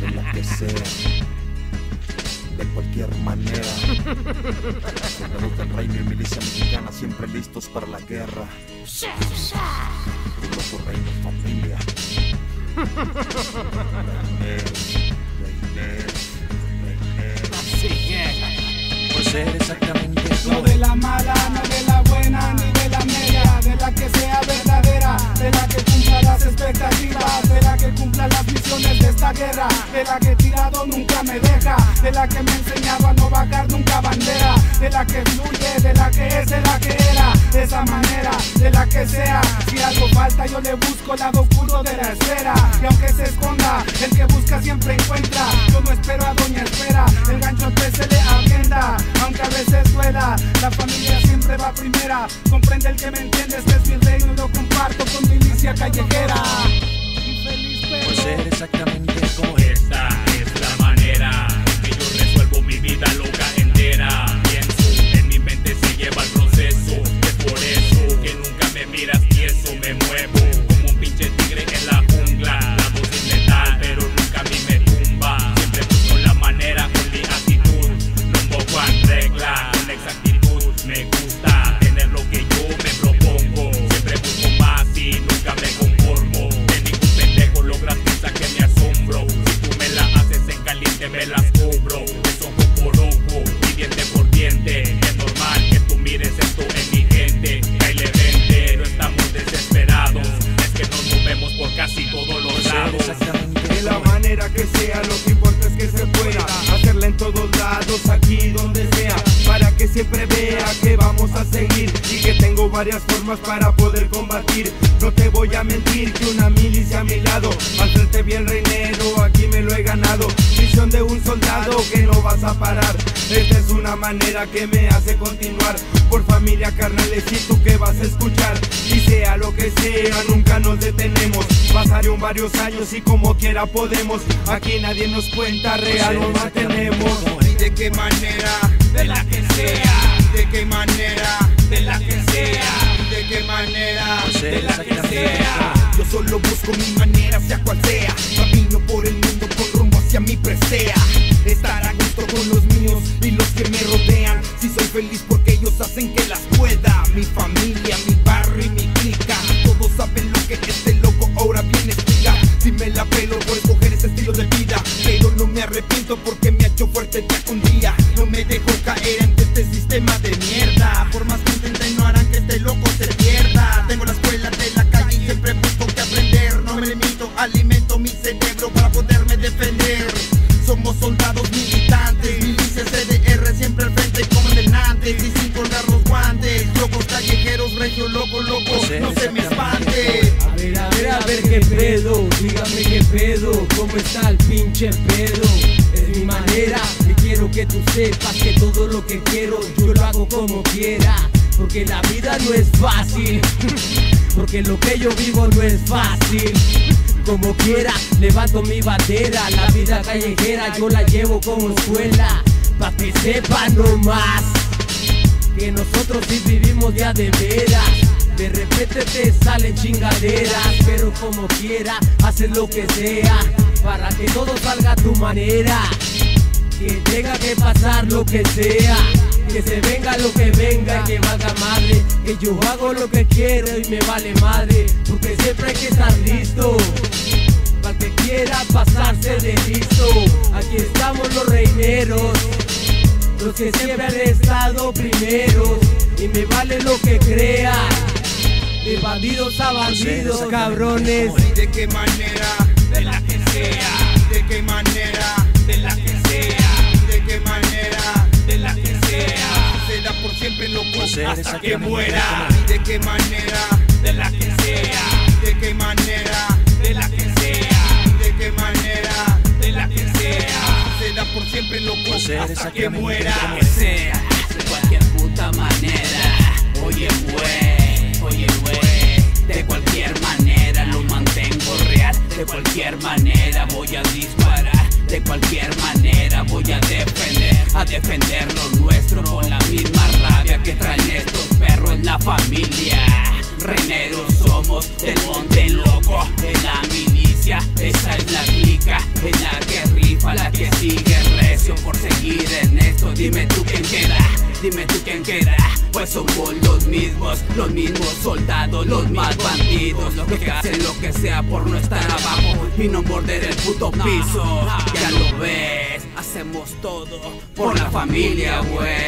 de la que sea, de cualquier manera. Soldados del reino y milicia mexicana siempre listos para la guerra. Ruloso reino familia. Reiners, Reiners. Por ser exactamente No de la mala, no de la buena, ni de la media, de la que sea verdadera, de la que las expectativas, de la que cumpla las misiones de esta guerra, de la que tirado nunca me deja, de la que me enseñaba a no bajar nunca bandera, de la que fluye, de la que es, de la que era, de esa manera, de la que sea, si algo falta yo le busco el lado oscuro de la esfera, y aunque se esconda, el que busca siempre encuentra, yo no espero a doña espera, el gancho pez se le aunque a veces duela, la familia siempre va primera. Comprende el que me entiende, este es mi reino y lo comparto con milicia callejera. Pero ser exactamente como Esta es la manera Es normal que tú mires esto en mi gente. Caile vente, no estamos desesperados. Es que nos movemos por casi todos los lados. De la manera que sea, lo que importa es que se pueda hacerla en todos lados, aquí donde sea, para que siempre vea que vamos a seguir y que tengo varias formas para poder combatir. No te voy a mentir que una milicia a mi lado, al frente bien reinero, de un soldado que no vas a parar. Esta es una manera que me hace continuar. Por familia, carnales, y tú que vas a escuchar. Y sea lo que sea, nunca nos detenemos. Pasaron varios años y como quiera podemos. Aquí nadie nos cuenta, real nos mantenemos. ¿Y de qué manera? De la que sea. ¿De qué manera? De la que sea. ¿De qué manera? De la que sea. Yo solo busco mi manera, sea cual sea. Arrepiento porque me ha hecho fuerte día con día. No me dejo caer ante este sistema de mierda. Por más que intenten, no harán que este loco se pierda. Tengo la escuela de la calle y siempre busco que aprender. No me limito, alimento mi cerebro para poderme defender. Somos soldados militantes, milicias CDR siempre al frente como ordenantes y sin colgar los guantes. Locos callejeros, regio, loco, loco, no se me espante. A ver, a ver, a ver qué pedo, dígame qué pedo, cómo está el pinche pedo. Que tú sepas que todo lo que quiero yo lo hago como quiera. Porque la vida no es fácil, porque lo que yo vivo no es fácil. Como quiera, levanto mi bandera, la vida callejera yo la llevo como escuela. Pa' que sepan nomás que nosotros sí vivimos ya de veras. De repente te salen chingaderas, pero como quiera, haces lo que sea para que todo salga a tu manera. Que tenga que pasar lo que sea, que se venga lo que venga y que valga madre. Que yo hago lo que quiero y me vale madre, porque siempre hay que estar listo. Para que quiera pasarse de listo, aquí estamos los reineros. Los que siempre han estado primeros Y me vale lo que crean De bandidos a bandidos, cabrones ¿Y de qué manera? De la que sea. ¿De qué manera? Loco hasta que muera. ¿Y de qué manera? De la que sea. ¿De qué manera? De la que sea. ¿De qué manera? De la que sea. Se da por siempre loco ser hasta que muera. que sea, de cualquier puta manera. Oye, güey, oye, güey, de cualquier manera lo mantengo real. De cualquier manera voy a disparar. De cualquier manera voy a defender, a defender familia. Reineros somos del monte loco, de la milicia esa es la clica, es la que rifa, la que sigue recio por seguir en esto. Dime tú quién queda, dime tú quién queda. Pues somos los mismos, los mismos soldados, los más bandidos, los que hacen lo que sea por no estar abajo y no morder el puto piso. Ya lo ves, hacemos todo por la familia, güey.